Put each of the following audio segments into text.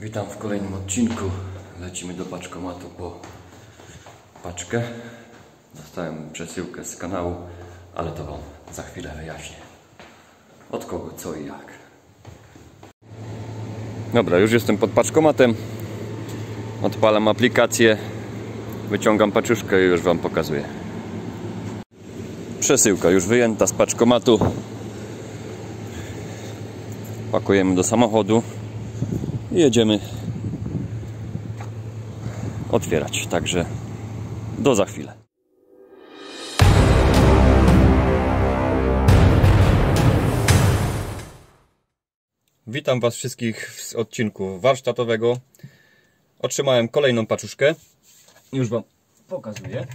Witam w kolejnym odcinku. Lecimy do paczkomatu po paczkę. Dostałem przesyłkę z kanału, ale to Wam za chwilę wyjaśnię. Od kogo, co i jak. Dobra, już jestem pod paczkomatem. Odpalam aplikację. Wyciągam paczuszkę i już Wam pokazuję. Przesyłka już wyjęta z paczkomatu. Pakujemy do samochodu i jedziemy otwierać. Także do za chwilę. Witam Was wszystkich z odcinku warsztatowego. Otrzymałem kolejną paczuszkę. Już Wam pokazuję.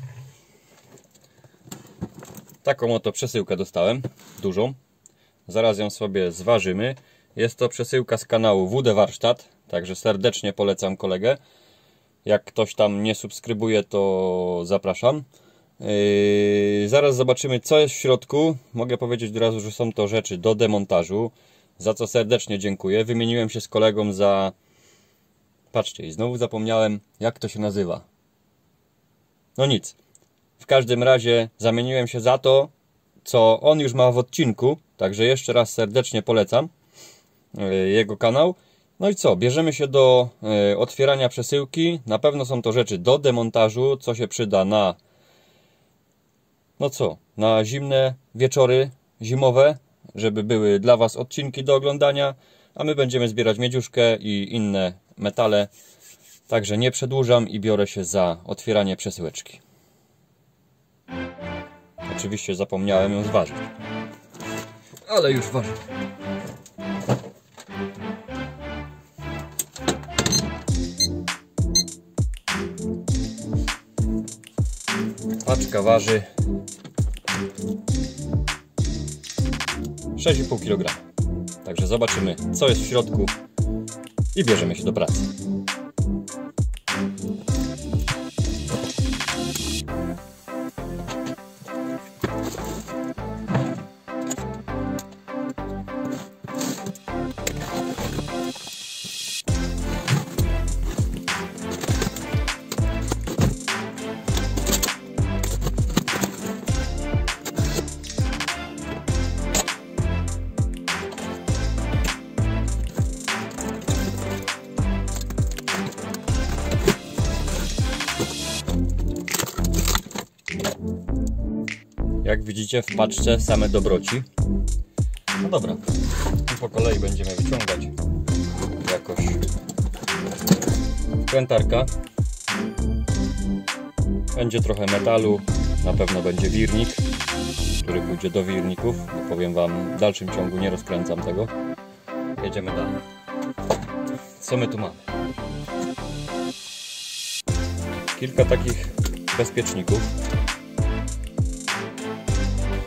Taką oto przesyłkę dostałem, dużą. Zaraz ją sobie zważymy. Jest to przesyłka z kanału WD Warsztat, także serdecznie polecam kolegę. Jak ktoś tam nie subskrybuje, to zapraszam. Yy, zaraz zobaczymy, co jest w środku. Mogę powiedzieć od razu, że są to rzeczy do demontażu, za co serdecznie dziękuję. Wymieniłem się z kolegą za... Patrzcie, znowu zapomniałem, jak to się nazywa. No nic. W każdym razie zamieniłem się za to, co on już ma w odcinku, także jeszcze raz serdecznie polecam jego kanał. No i co, bierzemy się do otwierania przesyłki. Na pewno są to rzeczy do demontażu, co się przyda na no co, na zimne wieczory zimowe, żeby były dla Was odcinki do oglądania, a my będziemy zbierać miedziuszkę i inne metale. Także nie przedłużam i biorę się za otwieranie przesyłeczki. Oczywiście zapomniałem ją zważyć. Ale już ważę. Paczka waży 6,5 kg. Także zobaczymy, co jest w środku i bierzemy się do pracy. Widzicie w paczce same dobroci. No dobra, I po kolei będziemy wyciągać jakoś krętarka. Będzie trochę metalu, na pewno będzie wirnik, który pójdzie do wirników. Powiem Wam, w dalszym ciągu nie rozkręcam tego. Jedziemy dalej. Co my tu mamy? Kilka takich bezpieczników.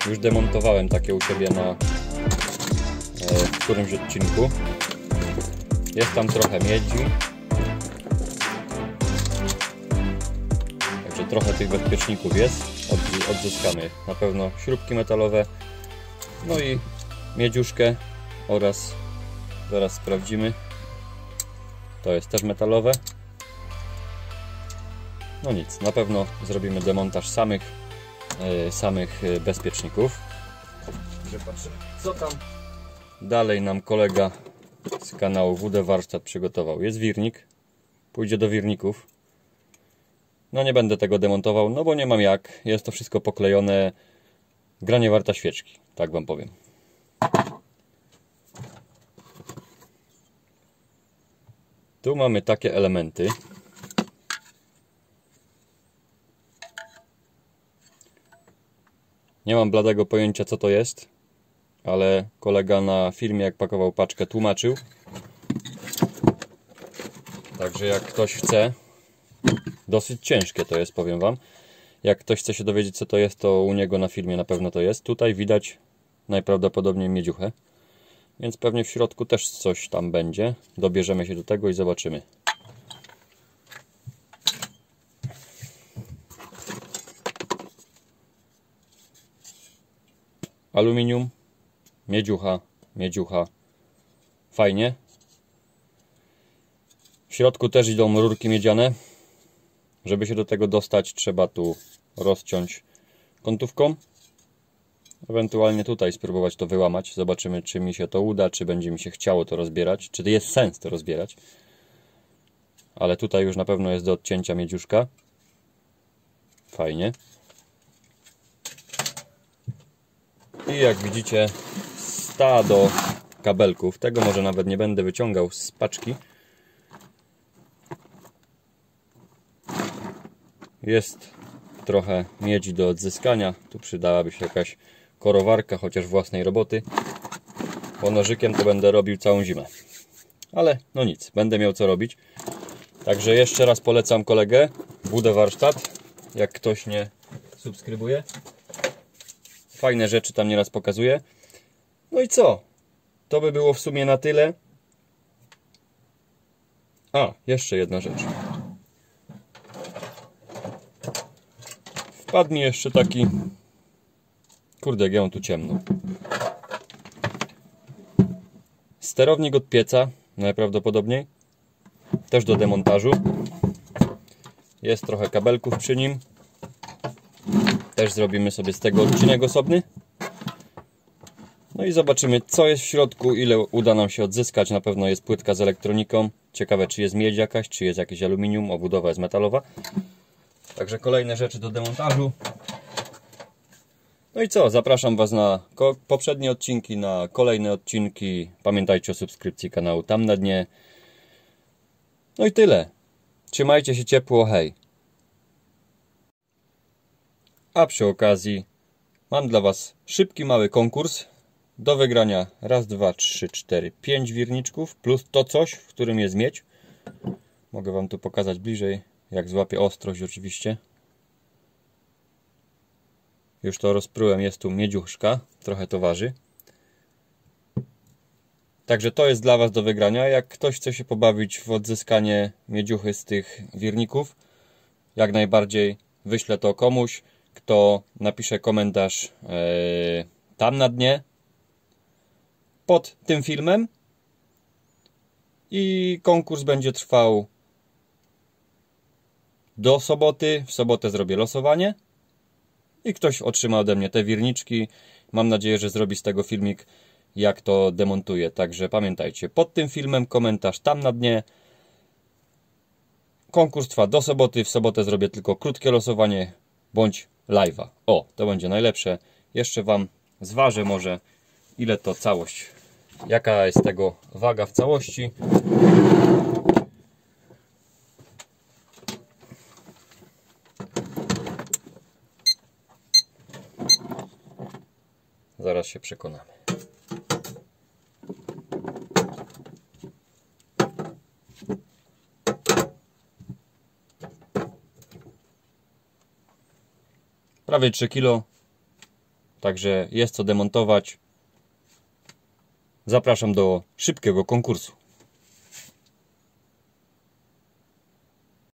Już demontowałem takie u siebie na e, w którymś odcinku. Jest tam trochę miedzi. Także trochę tych bezpieczników jest. Odzyskamy na pewno śrubki metalowe. No i miedziuszkę oraz zaraz sprawdzimy. To jest też metalowe. No nic, na pewno zrobimy demontaż samych samych bezpieczników. Że patrzymy, co tam dalej nam kolega z kanału WD Warsztat przygotował. Jest wirnik, pójdzie do wirników. No nie będę tego demontował, no bo nie mam jak. Jest to wszystko poklejone. Gra nie warta świeczki, tak wam powiem. Tu mamy takie elementy. Nie mam bladego pojęcia co to jest, ale kolega na filmie jak pakował paczkę tłumaczył. Także jak ktoś chce, dosyć ciężkie to jest powiem Wam. Jak ktoś chce się dowiedzieć co to jest, to u niego na filmie na pewno to jest. Tutaj widać najprawdopodobniej miedziuchę. Więc pewnie w środku też coś tam będzie. Dobierzemy się do tego i zobaczymy. Aluminium, miedziucha, miedziucha. Fajnie. środku też idą rurki miedziane. Żeby się do tego dostać, trzeba tu rozciąć kątówką. Ewentualnie tutaj spróbować to wyłamać. Zobaczymy, czy mi się to uda, czy będzie mi się chciało to rozbierać, czy jest sens to rozbierać. Ale tutaj już na pewno jest do odcięcia miedziuszka. Fajnie. I jak widzicie, stado kabelków. Tego może nawet nie będę wyciągał z paczki. Jest trochę miedzi do odzyskania. Tu przydałaby się jakaś korowarka, chociaż własnej roboty. Bo nożykiem to będę robił całą zimę. Ale no nic, będę miał co robić. Także jeszcze raz polecam kolegę Budę Warsztat. Jak ktoś nie subskrybuje. Fajne rzeczy tam nieraz pokazuje. No i co? To by było w sumie na tyle. A, jeszcze jedna rzecz. Wpadł mi jeszcze taki... Kurde, jak ja mam tu ciemno. Sterownik od pieca, najprawdopodobniej. Też do demontażu. Jest trochę kabelków przy nim. Też zrobimy sobie z tego odcinek osobny. No i zobaczymy co jest w środku, ile uda nam się odzyskać. Na pewno jest płytka z elektroniką. Ciekawe czy jest miedź jakaś, czy jest jakieś aluminium, obudowa jest metalowa. Także kolejne rzeczy do demontażu. No i co, zapraszam Was na poprzednie odcinki, na kolejne odcinki. Pamiętajcie o subskrypcji kanału tam na dnie. No i tyle. Trzymajcie się ciepło, hej. A przy okazji mam dla Was szybki, mały konkurs do wygrania raz, dwa, trzy, cztery, pięć wirniczków plus to coś, w którym jest miedź. Mogę Wam tu pokazać bliżej, jak złapię ostrość oczywiście. Już to rozprułem, jest tu miedziuszka, trochę to waży. Także to jest dla Was do wygrania. Jak ktoś chce się pobawić w odzyskanie miedziuchy z tych wirników, jak najbardziej wyślę to komuś, kto napisze komentarz yy, tam na dnie pod tym filmem i konkurs będzie trwał do soboty. W sobotę zrobię losowanie i ktoś otrzyma ode mnie te wirniczki. Mam nadzieję, że zrobi z tego filmik, jak to demontuję. Także pamiętajcie, pod tym filmem komentarz tam na dnie. Konkurs trwa do soboty. W sobotę zrobię tylko krótkie losowanie bądź live'a. O, to będzie najlepsze. Jeszcze Wam zważę może, ile to całość. Jaka jest tego waga w całości. Zaraz się przekonamy. Prawie 3 kg. Także jest co demontować. Zapraszam do szybkiego konkursu.